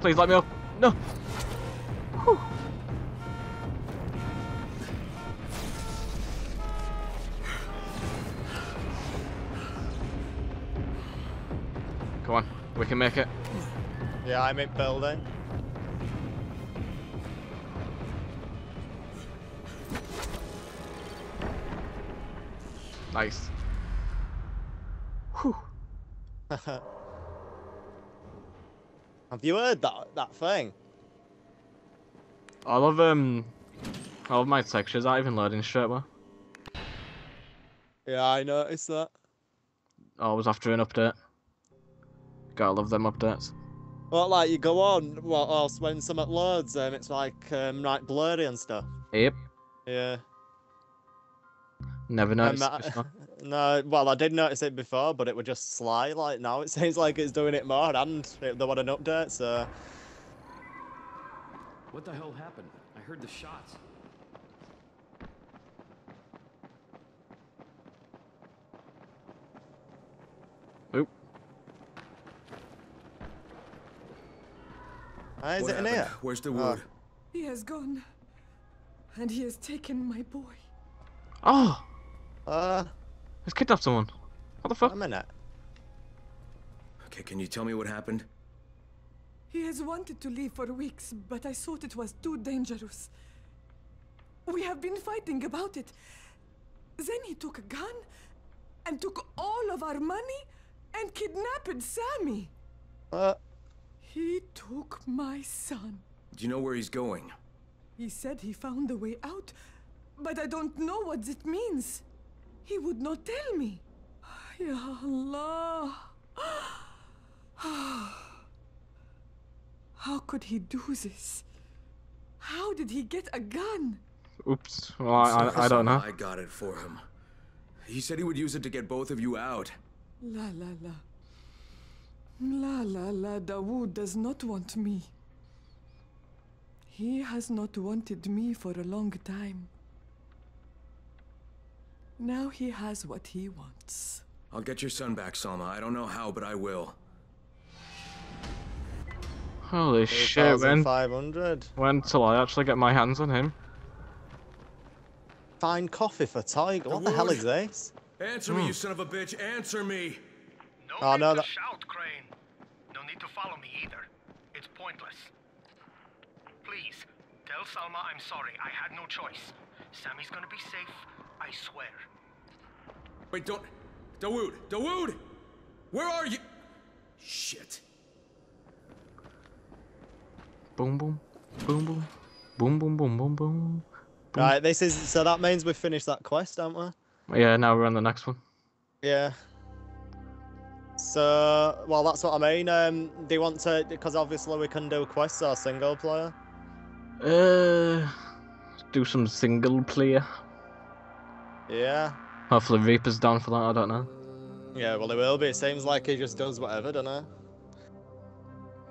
Please let me up. No. Whew. Come on, we can make it. Yeah, I'm in building. Nice. Whew. Have you heard that that thing? I love um, I love my textures aren't even loading straight away. Yeah, I noticed that. Always after an update. Gotta love them updates. Well, like you go on, well, else when something loads, um, it's like um, like blurry and stuff. Yep. Yeah. Never noticed. I-. no, well, I did notice it before, but it would just slide. Like now, it seems like it's doing it more, and it, they want an update. So What the hell happened? I heard the shots. Oop. Why is What it in happened? here? Where's the Oh. wood? He has gone. And he has taken my boy. Oh, Uh, he's kidnapped someone. What the fuck? a minute. Okay, can you tell me what happened? He has wanted to leave for weeks, but I thought it was too dangerous. We have been fighting about it. Then he took a gun and took all of our money and kidnapped Sammy. Uh, He took my son. Do you know where he's going? He said he found a way out, but I don't know what it means. He would not tell me. Ya Allah. How could he do this? How did he get a gun? Oops. Well, I, I, I don't know. I got it for him. He said he would use it to get both of you out. La la la. La la la, Dawood does not want me. He has not wanted me for a long time. Now he has what he wants. I'll get your son back, Salma. I don't know how, but I will. Holy shit, when, 500. when till I actually get my hands on him? Fine coffee for Tiger. What the hell is this? Answer me, you hmm. son of a bitch! Answer me! No Oh, need no, to that- shout, Crane. No need to follow me either. It's pointless. Please, tell Salma I'm sorry. I had no choice. Sammy's gonna be safe, I swear. Wait, don't... Dawood! Dawood! Where are you? Shit. Boom, boom. Boom, boom. Boom, boom, boom, boom, boom. Right, this is... So that means we've finished that quest, haven't we? Yeah, now we're on the next one. Yeah. So, well, that's what I mean. Um, do you want to... Because obviously we can do quests or single player. Uh... Do some single player. Yeah. Hopefully Reaper's down for that. I don't know. Yeah, well, it will be. It seems like he just does whatever, doesn't he?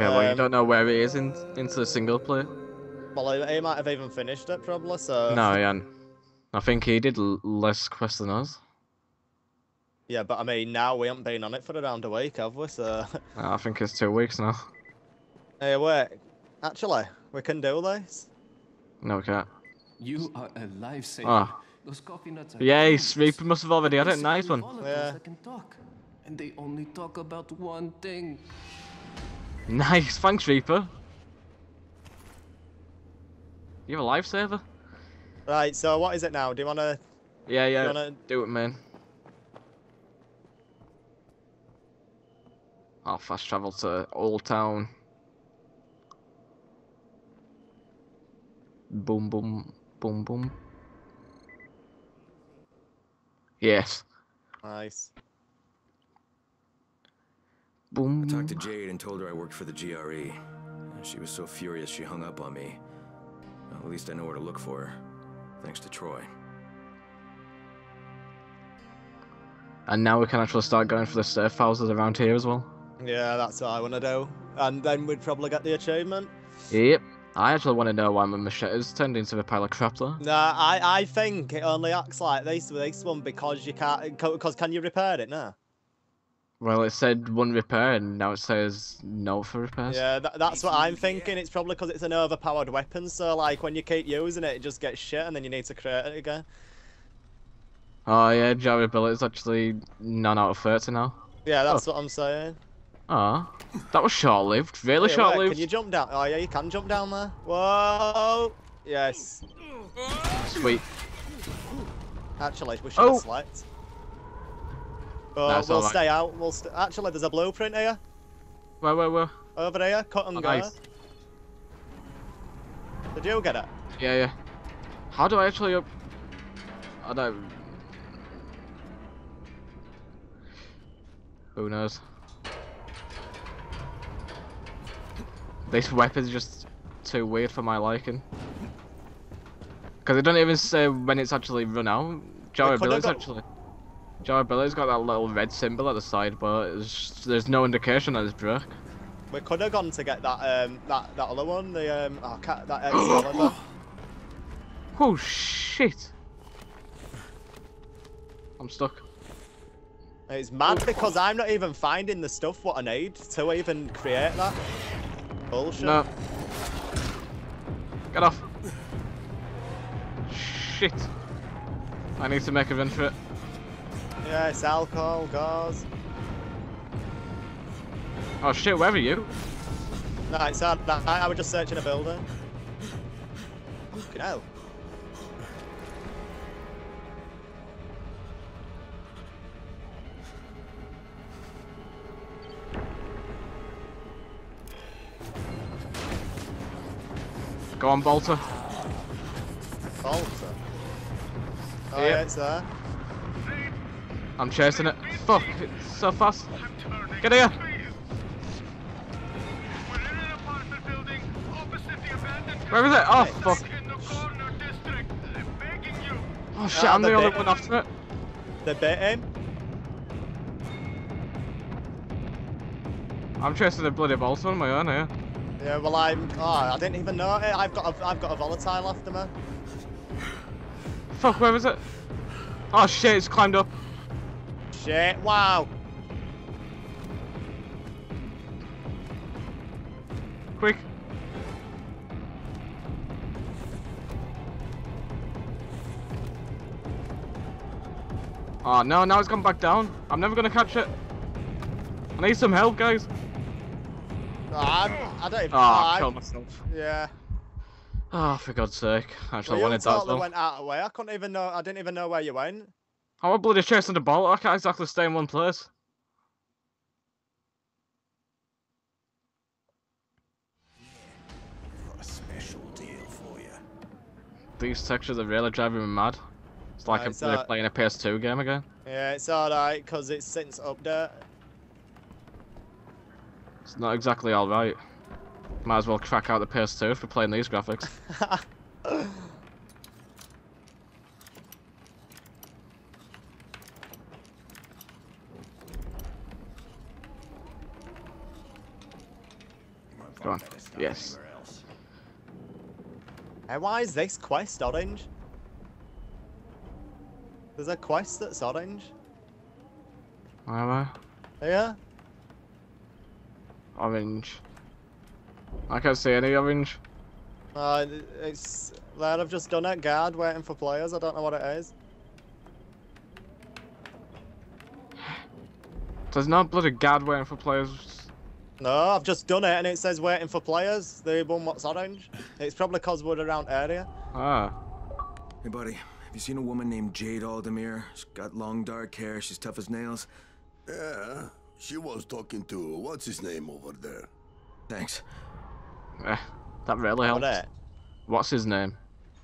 Yeah, well, you Um, don't know where it is in into the single player. Well, he, he might have even finished it, probably. So. No, yeah. I think he did less quests than us. Yeah, but I mean, now we haven't been on it for around a week, have we? So. I think it's two weeks now. hey, wait. Actually, we can do this. No, we can't. You are a lifesaver. Ah. Those coffee nuts are Yes, genius. Reaper must have already had it. Nice one. Yeah. that can talk. And they only talk about one thing. Nice, thanks Reaper. You have a lifesaver? Right. So, what is it now? Do you want to? Yeah, yeah. wanna- Do it, man. I'll fast travel to Old Town. Boom, boom, boom, boom. Yes. Nice. Boom. I talked to Jade and told her I worked for the GRE. She was so furious she hung up on me. Well, at least I know where to look for her. Thanks to Troy. And now we can actually start going for the surf houses around here as well. Yeah, that's what I want to do. And then we'd probably get the achievement. Yep. I actually want to know why my machete's turned into a pile of crap though. Nah, I, I think it only acts like this with this one because you can't. Because can you repair it now? Well, it said one repair, and now it says no for repairs. Yeah, tha that's what I'm thinking. It's probably because it's an overpowered weapon, so like when you keep using it, it just gets shit, and then you need to create it again. Oh yeah, durability is actually none out of thirty now. Yeah, that's oh. what I'm saying. Ah, that was short-lived. Really short-lived. Can you jump down? Oh yeah, you can jump down there. Whoa! Yes. Sweet. Actually, we should have Oh. slept. But That's we'll alright. stay out. We'll st actually, there's a blueprint here. Where, where, where? Over here. Cut and Oh, go. nice. Did you get it? Yeah, yeah. How do I actually up? I don't. Who knows? This weapon's just too weird for my liking. Because it doesn't even say when it's actually run out. Durability's got- actually. Durability's got that little red symbol at the side, but it's, there's no indication that it's broke. We could have gone to get that um that that other one. The um oh, ca- that Excalibur. Oh shit! I'm stuck. It's mad because I'm not even finding the stuff what I need to even create that. Bullshit. No. Get off. Shit. I need to make a run for it. Yeah, it's alcohol, gauze. Oh shit, where are you? No, it's no, I, I was just searching a building. Fucking hell. Go on, Bolter. Bolter. Oh Yep. yeah, it's there. I'm chasing it. Fuck, it's so fast. Get here. Where is it? Oh fuck. Oh shit, Ah, I'm the the only bit. one after it. They're him. I'm chasing the bloody Bolter on my own here. Yeah, well I'm. Oh, I didn't even know it. I've got a, I've got a volatile after me. Fuck, where is it? Oh shit, it's climbed up. Shit! Wow. Quick. Oh no, now it's gone back down. I'm never gonna catch it. I need some help, guys. No, I'm, I don't even. Oh. I I'm- killed myself. Yeah. Oh, for God's sake. Actually, I Well, you wanted that as totally well. went out of the way. I couldn't even know. I didn't even know where you went. I'm a bloody chasing the ball. I can't exactly stay in one place. A special deal for you. These textures are really driving me mad. It's like I'm it's, really uh, playing a PS2 game again. Yeah, it's alright because it's since update. It's not exactly alright. Might as well crack out the PS2 if we're playing these graphics. Go on. Yes. Hey, why is this quest orange? There's a quest that's orange. Where am I? Yeah. Orange. I can't see any orange. Uh, it's there. I've just done it. Guard waiting for players. I don't know what it is. There's no bloody guard waiting for players. No, I've just done it and it says waiting for players. The one what's orange. It's probably because we're around area. Ah. Hey, buddy, have you seen a woman named Jade Aldemir? She's got long dark hair, she's tough as nails. Yeah, she was talking to what's his name over there. Thanks. Eh, that really What it? What's his name?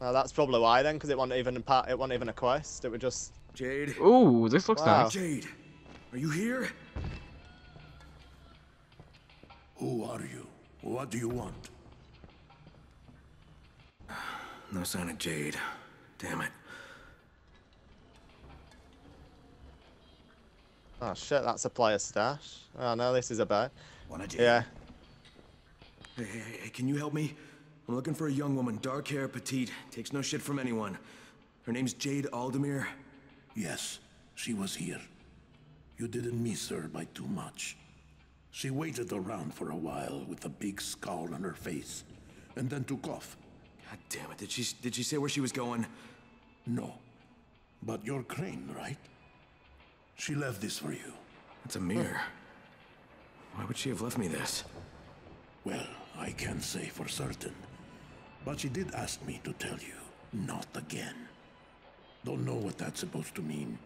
Oh, that's probably why then, because it wasn't even a part. It wasn't even a quest. It was just. Jade? Ooh, this looks Wow. nice. Jade, are you here? Who are you? What do you want? No sign of Jade. Damn it. Oh shit, that's a player stash. Oh no, this is a bad. Wanna Jade? Yeah. Hey, hey, hey, can you help me? I'm looking for a young woman, dark hair, petite, takes no shit from anyone. Her name's Jade Aldemir. Yes, she was here. You didn't miss her by too much. She waited around for a while with a big scowl on her face, and then took off. God damn it. Did she, did she say where she was going? No. But you're Crane, right? She left this for you. It's a mirror. Why would she have left me this? Well, I can't say for certain. But she did ask me to tell you, not again. Don't know what that's supposed to mean.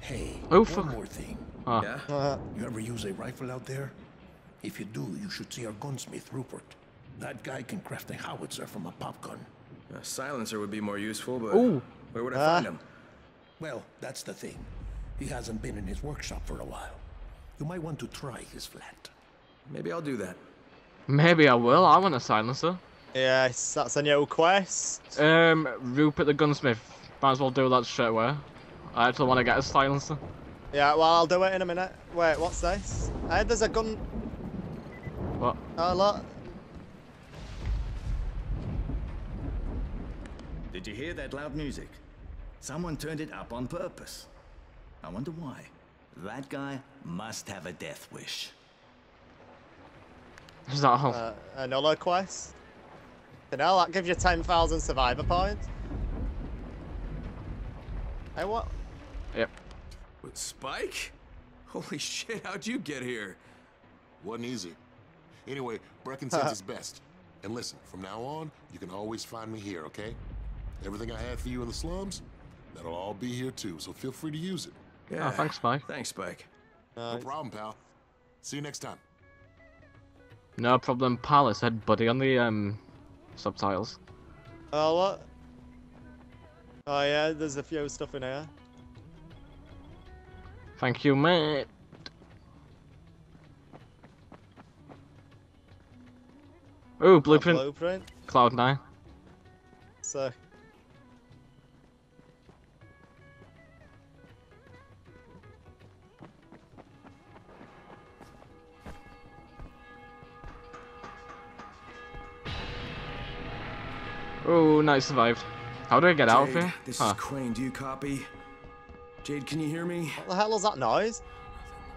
Hey, Oh, one fuck. more thing. Ah. Yeah? You ever use a rifle out there? If you do, you should see our gunsmith, Rupert. That guy can craft a howitzer from a pop gun. A silencer would be more useful, but Ooh. where would I Ah. find him? Well, that's the thing. He hasn't been in his workshop for a while. You might want to try his flat. Maybe I'll do that. Maybe I will. I want a silencer. Yes, that's a new quest. Um, Rupert the gunsmith. Might as well do that straight away. I actually want to get a silencer. Yeah, well, I'll do it in a minute. Wait, what's this? Hey, there's a gun. What? Oh, look. Did you hear that loud music? Someone turned it up on purpose. I wonder why. That guy must have a death wish. Is that all? Uh, another quest. You know, that gives you 10,000 survivor points. Hey, what? Yep. With Spike? Holy shit, how'd you get here? Wasn't easy. Anyway, Brecken says it's best. And listen, from now on, you can always find me here, okay? Everything I had for you in the slums, that'll all be here too, so feel free to use it. Yeah. Oh, thanks, Spike. Thanks, Spike. No problem, pal. See you next time. No problem, pal. It said buddy on the um subtitles. Oh, what? Oh, yeah, there's a few stuff in here. Thank you, mate. Ooh, A blueprint. Blueprint. Cloud nine. So, Ooh, nice survived. How do I get out of here? This Huh. is Crane. Do you copy? Jade, can you hear me? what the hell was that noise?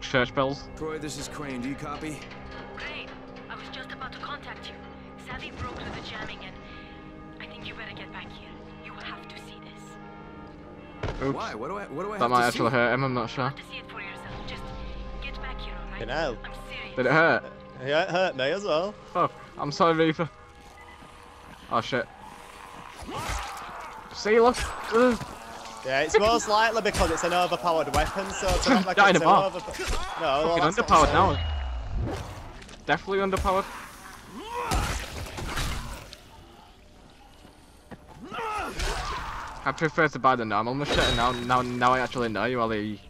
Church bells. Troy, this is Crane. Do you copy? Crane, I was just about to contact you. Savvy broke through the jamming and I think you better get back here. You will have to see this. Oops. Why? What do I? What do I That have might to actually see? hurt him. I'm not sure. have to see it for yourself. Just get back here, alright? Fucking hell. I'm. Did it hurt? Yeah, it hurt me as well. Fuck. I'm sorry, Reaper. Oh shit. See, look. Yeah, it's most likely because it's an overpowered weapon, so to not make it too Dynamite. No, well, underpowered now. Definitely underpowered. I prefer to buy the normal machete now. Now, now I actually know you only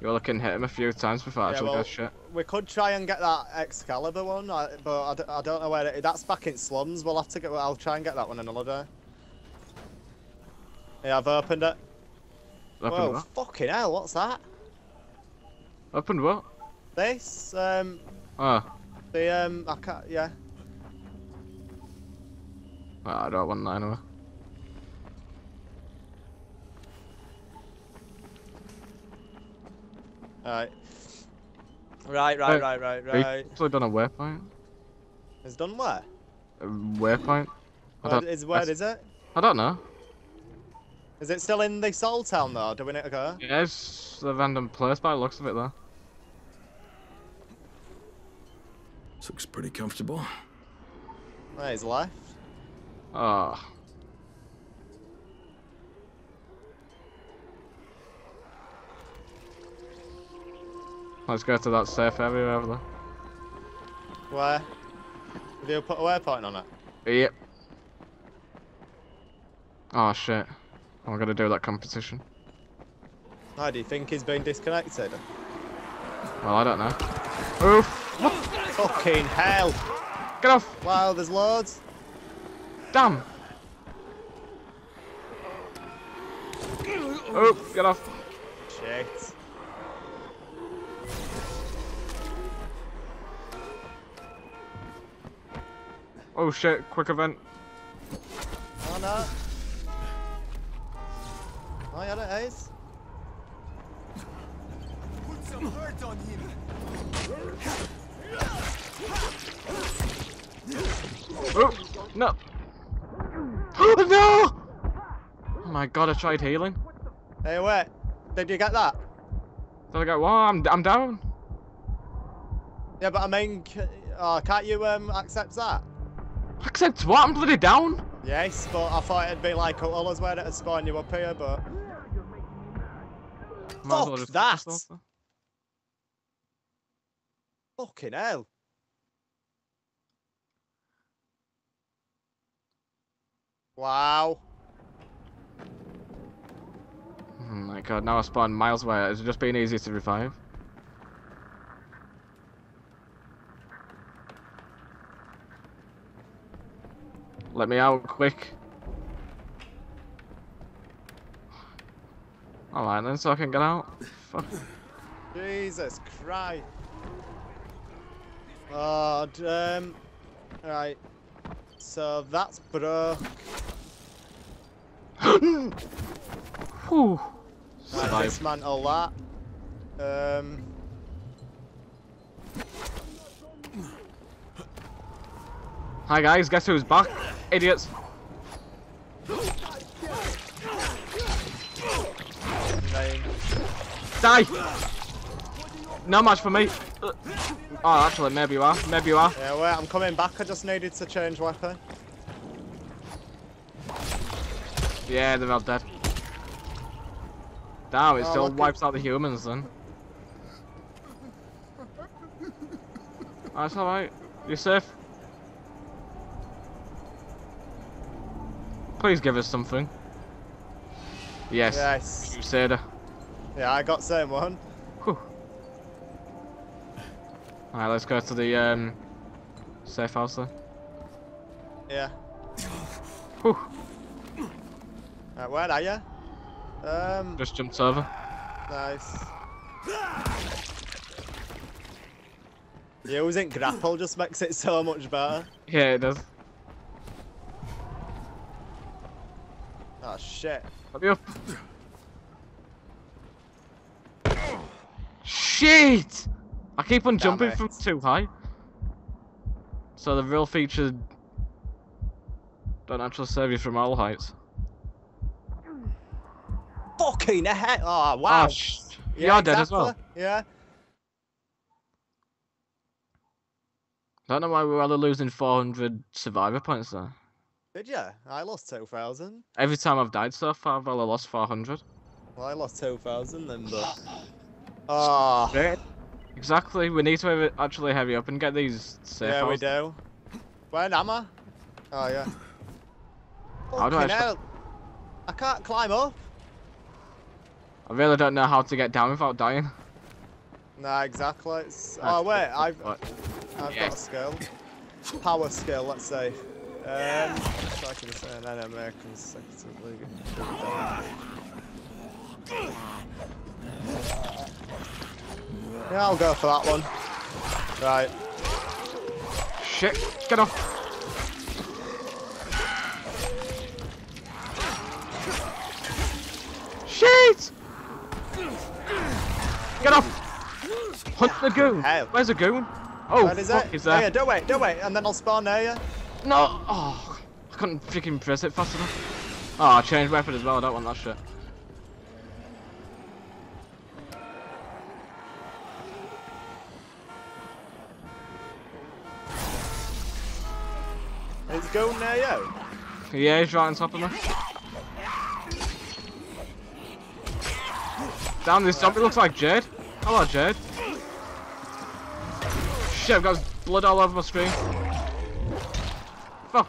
you only can hit him a few times before I Yeah, actually well, get shit. we could try and get that Excalibur one, but I, d- I don't know where it That's back in slums. We'll have to get. I'll try and get that one another day. Yeah, I've opened it. Open Whoa, what? fucking hell! What's that? Opened what? This? Um, Ah. the um, I can't. Yeah. well, I don't want that anyway. Right. Right, right, right, right, right. actually done a waypoint. It's done where? A waypoint. Where is where is it? I don't know. Is it still in the Soul Town though? Do we need to go? Yeah, it's a random place by the looks of it though. This looks pretty comfortable. Oh, he's left. Oh. Ah. Let's go to that safe area over there. Where? Have you put a waypoint on it? Yep. Oh shit. I'm gonna do that competition. Why do you think he's been disconnected? Well, I don't know. Oof! What? Fucking hell! Get off! Wow, there's loads. Damn! Oh, get off! Shit. Oh shit, quick event. Oh no. Oh yeah, it is. Oh, no. Oh, no! Oh my god, I tried healing. Hey, wait. Did you get that? Did I go, well, I'm, I'm down. Yeah, but I mean, c- oh, can't you um accept that? Accept what? I'm bloody down. Yes, but I thought it'd be like others where it'd spawn you up here, but Might as well Fuck that. put this off. fucking hell. Wow. Oh my god, now I spawn miles away. It's just been easy to revive. Let me out quick. Alright then, so I can get out. Fuck. Jesus Christ. Oh, um, right. So that's broke. Whew. Right, dismantle that. Um, Hi guys, guess who's back? Idiots. name. Die! No match for me. Oh, actually, maybe you are. Maybe you are. Yeah, wait, I'm coming back. I just needed to change weapon. Yeah, they're all dead. Damn, it Oh, still wipes out the humans then. That's alright. You're safe. Please give us something. Yes. Yes. Crusader. Yeah, I got same one. Alright, let's go to the um, safe house then. Yeah. Whew. Right, where are you? Um, Just jumped over. nice. Using grapple just makes it so much better. Yeah, it does. Oh shit. Let me up. Shit! I keep on Damn jumping it. from too high. So the real feature don't actually save you from all heights. Fucking heck! Oh wow. Ah, sh- You're dead as well. exactly. Yeah. Don't know why we're only losing 400 survivor points there. Did you? I lost 2,000. Every time I've died so far, I've only lost 400. Well, I lost 2,000 then, but. Oh. Right. Exactly, we need to have it- actually heavy up and get these safe Yeah, we do. Where am I? Oh, yeah. How do I hell. I can't climb up. I really don't know how to get down without dying. Nah, exactly. It's... Oh, wait, I've? I've got a skill. Power skill, let's say. Um, striking the an enemy consecutively. Yeah, I'll go for that one. Right. Shit, get off. Shit! Get off! Hunt the goon! Hell. Where's the goon? Oh, Where is fuck, it? he's Oh, yeah, don't wait, don't wait, and then I'll spawn near you. No! Oh, I couldn't freaking press it fast enough. Oh, I changed weapon as well, I don't want that shit. It's going there, you. Yeah, he's right on top of me. Damn, this zombie looks like Jade. Hello, Jade. Shit, I've got blood all over my screen. Fuck.